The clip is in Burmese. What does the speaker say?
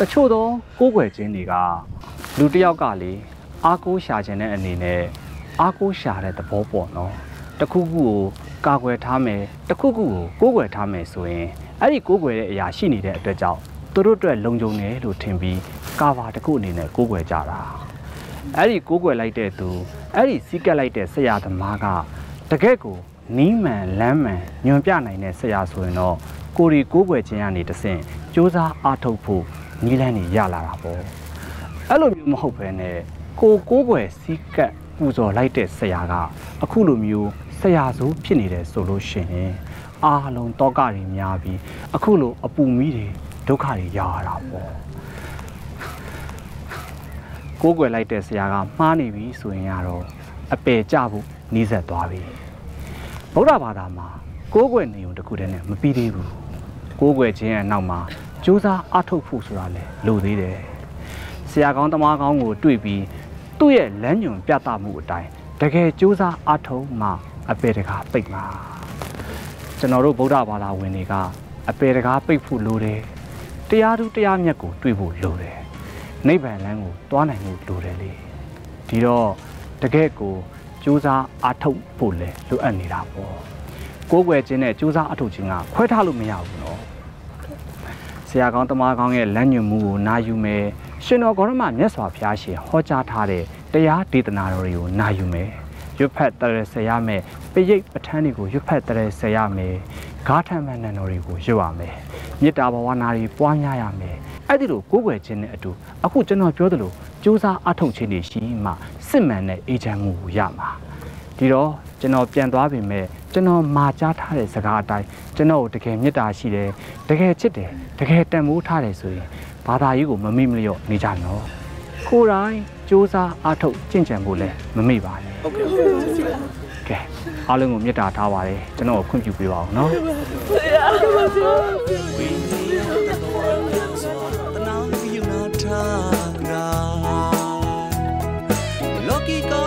တချို့သောကိုးကွယ်ခြင်းတွေကလူတစ်ယောက်ကလေအားကိုးရှာခြင်းတဲ့အနေနဲ့အားကိုးရှာတဲ့သဘောပေါ့နော်တစ်ခုခုကိုကာကွယ်ထားမယ်တစ်ခုခုကိုကိုးကွယ်ထားမယ်ဆိုရင်အဲ့ဒီကိုးကွယ်တဲ့အရာရှိနေတဲ့အတွက်ကြောင့်သူတို့အတွက်လုံခြုံတယ်လို့ထင်ပြီးကာဗာတစ်ခုအနေနဲ့ကိုးကွယ်ကြတာအဲ့ဒီကိုးကွယ်လိုက်တဲ့သူအဲ့ဒီစီးကပ်လိုက်တဲ့ဆရာသမားကတကယ့်ကိုနီးမှန်လမ်းမှန်ညွန်ပြနိုင်တဲ့ဆရာဆိုရင်တော့ကိုရီကိုးကွယ်ခြင်းကနေတဆင့်စ조사အားထုတ်ဖို့ နီးလန်းနေရလာတာပေါ့အဲ့လိုမျိုးမဟုတ်ဘဲနဲ့ကိုကိုးကွယ်စီးကပ်ပူဇော်လိုက်တဲ့ဆရာက အခုလိုမျိုးဆရာဆိုဖြစ်နေတယ်ဆိုလို့ရှိရင်အားလုံးတောကတွေများပြီးအခုလိုအပူမီးတွေဒုက္ခတွေရောက်ရတာပေါ့ကိုးကွယ်လိုက်တဲ့ဆရာကမှားနေပြီဆိုရင်ကတော့အပယ်ကြဖို့နှီးဆက်သွားပြီဗုဒ္ဓဘာသာမှာကိုးကွယ်နေုံတစ်ခုတည်းနဲ့မပြီးသေးဘူးကိုးကွယ်ခြင်းရဲ့နောက်မှာ ကြိုးစားအထုတ်ဖို့ဆိုတာလည်းလိုသေးတယ်ဆရာကောင်းတမကောင်းကိုတွေ့ပြီးသူ့ရဲ့လမ်းညွန်ပြသမှုအတိုင်းတကယ်ကြိုးစားအထုတ်မှအပေတကာပိတ်မှာကျွန်တော်တို့ဗုဒ္ဓဘာသာဝင်တွေကအပေတကာပိတ်ဖို့လိုတယ်တရားသူတရားမြတ်ကိုတွေ့ဖို့လိုတယ်နိဗ္ဗာန်လမ်းကိုတွားနိုင်ဖို့လိုတယ်လေဒီတော့တကယ်ကိုကြိုးစားအထုတ်ဖို့လဲလိုအပ်နေတာပေါ့ကိုးကွယ်ခြင်းနဲ့ကြိုးစားအထုတ်ခြင်းကခွဲထားလို့မရဘူးနော်ဆ ရာကောင်းတမကောင်းရဲ့လမ်းညွှန်မှုကိုနာယူမယ်ရှင်တော်ဂေါရမမြတ်စွာဘုရားရှင်ဟောကြားထားတဲ့တရားဒေသနာတော်တွေကိုနာယူမယ်ရွတ်ဖက်တရဆရမယ်ပိရိတ်ပဋ္ဌာန်းတွေကိုရွတ်ဖက်တရဆရမယ်ဂါထမန္တန်တော်တွေကိုရွတ်ရမယ်မေတ္တာဘဝနာတွေပွားများရမယ်အဲ့ဒီလိုကိုးကွယ်ခြင်းနဲ့အတူအခုကျွန်တော်ပြောသလိုကြိုးစားအထုတ်ခြင်းတွေရှိမှစစ်မှန်တဲ့အေဂျင့်မှုကိုရမှာဒီတော့ကျွန်တော်ပြန်သွားပြီမဲ့ ကျွန်တော်မာကြားထားတဲ့စကားအတိုင်းကျွန်တော်တကယ်မေတ္တာရှိတယ်တကယ်ချစ်တယ်တကယ်တန်ဖိုးထားတယ်ဆိုရင်ဘာသာရေးကိုမမေ့မလျော့နေကြနော်ကိုယ်တိုင်စ조사အားထုတ်ကြင်ကြံဖို့လည်းမမေ့ပါနဲ့ဟုတ်ကဲ့ကဲအားလုံးကိုမေတ္တာထားပါတယ်ကျွန်တော်ကိုခွင့်ပြုပေးပါအောင်နော်တနာ Lucky God.